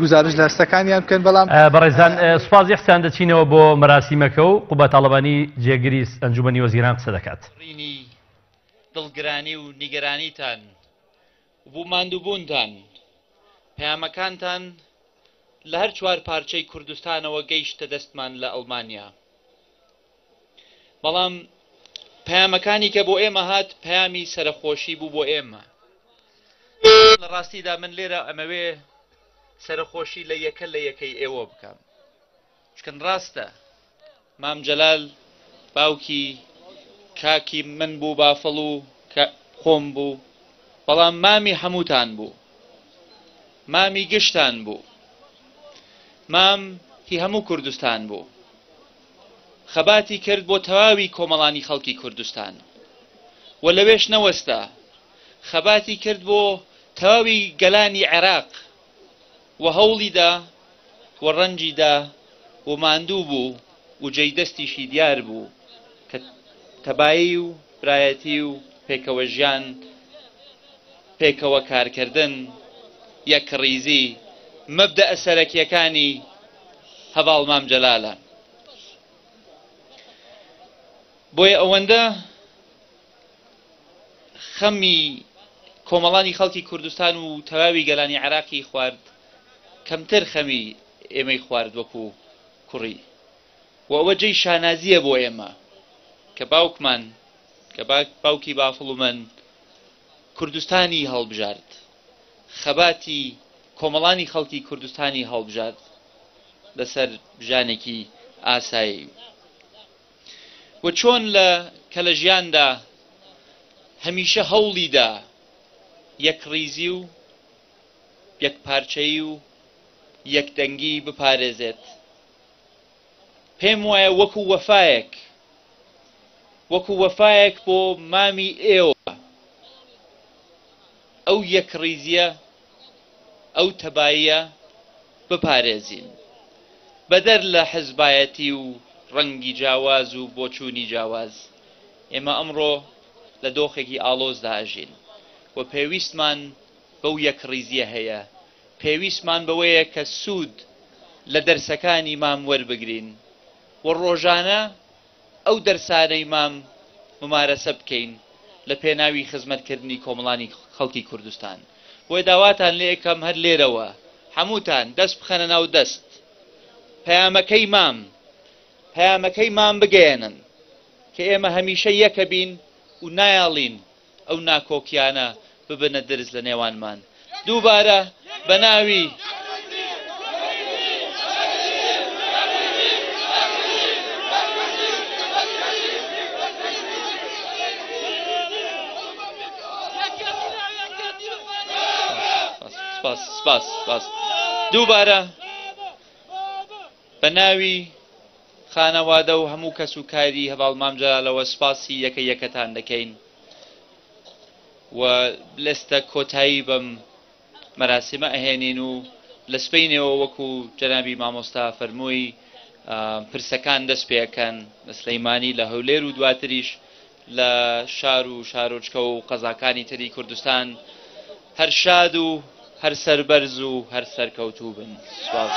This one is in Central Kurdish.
گوزارش لە هەستەکانیان بکەن بەڵام بەڕێزان سوپاس یحسان دەچینەوە بۆ مەراسیمەکە و قوبە تاڵبانی جێگری ئەنجومنی وەزیران قسە دەکات ڕینی دڵگرانی و نیگەرانیتان بوو ماندووبوونتان پەیامەکانتان لە هەر چوار پارچەی کوردستانەوە گەیشتە دەستمان لە ئەڵمانیا. بەڵام پەیامەکانی کە بۆ ئێمە هات پەیامی سەرەخۆشی بوو بۆ ئێمە لە ڕاستیدا من لێرە ئەمەوێ سەرخۆشی لە یەکە لە یەکەی ئێوە بکەم چکن ڕاستە مام جەلال باوکی کاکی من بوو بافڵ و خۆم بوو بەڵام مامی هەمووتان بوو مامی گشتان بوو مام هی هەموو کوردستان بوو خەباتی کرد بۆ تەواوی کۆمەڵانی خەڵکی کوردستان و لەوێش نەوەستا خەباتی کرد بۆ تەواوی گەلانی عێراق و هەوڵی دا و ڕەنجی دا و ماندوو بوو و جێی دەستیشی دیار بوو کە تەبایی و برایەتی و پێکەوە ژیان پێکەوە کارکردن یەکڕیزی مەبدەئە سەرەکییەکانی هەڤاڵ مام جەلالە بۆیە ئەوەندە خەمی کۆمەڵانی خەڵکی کوردستان و تەواوی گەلانی عراقی خوارد کەمتر خەمی ئێمەی خوارد وەکو کوڕی و ئەوە جێی شانازیە بۆ ئێمە کە باوکمان کە باوکی بافڵ و من کوردستانی هەڵبژارد خەباتی کۆمەڵانی خەڵکی کوردستانی هەڵبژارد لەسەر ژانێکی ئاسایی و چۆن لە کە لە ژیاندا هەمیشە هەوڵیدا یەکڕیزی و یەکپارچەیی و یەکدەنگی بپارێزێت پێم وایە وەکو وەفایەک وەکو وەفایەک بۆ مامی ئێوە ئەو یەکڕیزییە، ئەو تەباییە بپارێزین، بەدەر لە حزبایەتی و ڕەنگی جیاواز و بۆچوونی جیاواز، ئێمە ئەمڕۆ لە دۆخێکی ئاڵۆزدا ئەژین و پێویستمان بەو یەکڕیزییە هەیە، پێویستمان بەوەیە کە سوود لە دەرسەکانی مام وەربگرین و ڕۆژانە، ئەو دەرسانەی مام ممارەسە بکەین لە پێناوی خزمەت کردنی کۆمەڵانی خەڵکی کوردستان بۆیە داواتان لێ ئەکەم هەر لێرەوە هەمووتان دەست بخەنە ناو دەست پەیامەکەی مام پەیامەکەی مام بگەیەنن کە ئێمە هەمیشە یەکە بین و نایەڵین ئەو ناکۆکیانە ببنە درز لە نێوانمان دووبارە بە ناوی سپاس سپاس سپاس دووبارە بە ناوی خانەوادە و هەموو کەس و کاری هەڤاڵ مام جەلالەوە سپاسی یەکە یەکەتان دەکەین و لێستە کۆتایی بەم مەراسیمە ئەهێنین و لە سبەینێەوە وەکو جەنابی مامۆستا فەرمووی پرسەکان دەست پێەکەن لە سلەیمانی لە هەولێر و دواتریش لە شار و شارۆچکە و قەزاکانی تری کوردستان هەر شاد و هەر سەربەرز و هەر سەرکەوتوو بن سپاس.